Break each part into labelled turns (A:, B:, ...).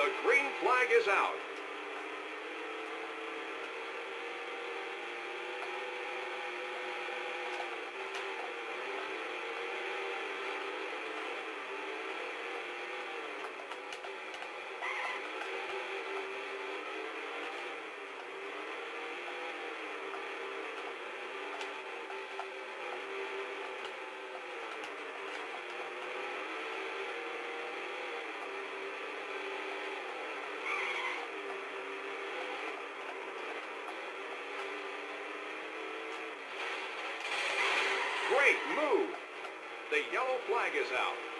A: The green flag is out. Great move. The yellow flag is out.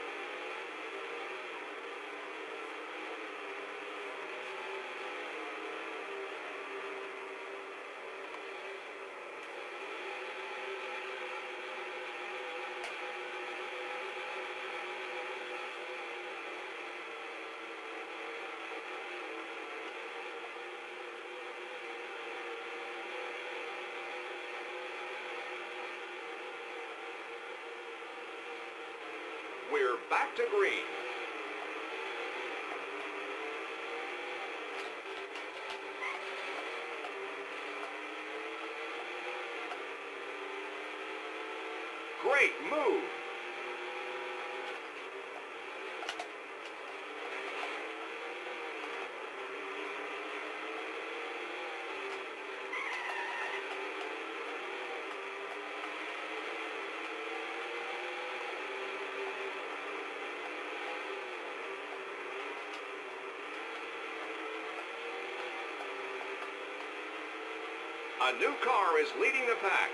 A: Back to green. Great move. A new car is leading the pack.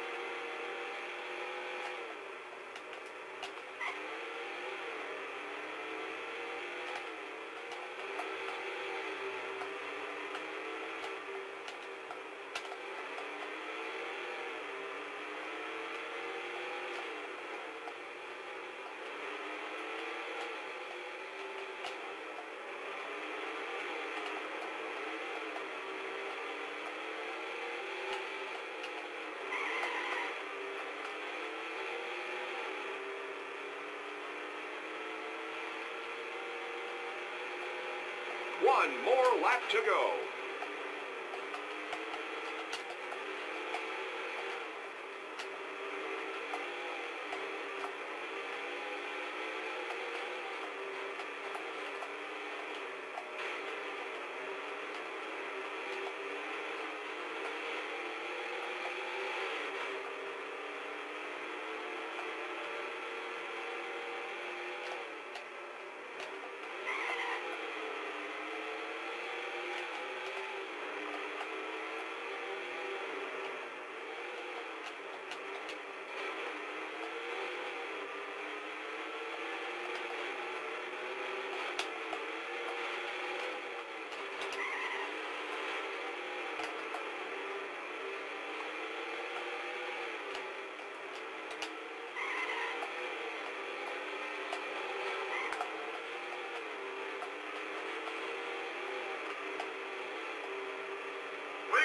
A: One more lap to go.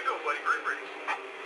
B: Go, buddy. Great race.